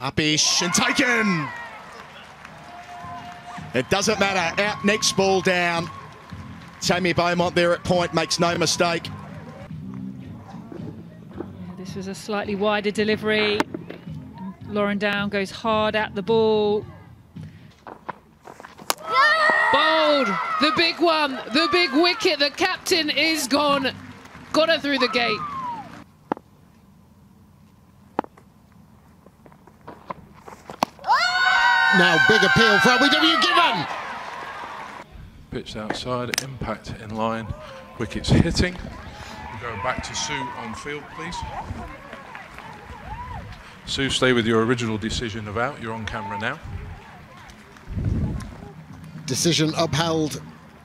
Uppish and taken. It doesn't matter. Out next ball down. Tammy Beaumont there at point makes no mistake. This was a slightly wider delivery. Lauren Down goes hard at the ball. Bowled, the big one, the big wicket. The captain is gone. Got her through the gate. Now big appeal for LBW given. Pitched outside, impact in line, wickets hitting. We'll go back to Sue on field, please. Sue, stay with your original decision of out. You're on camera now. Decision upheld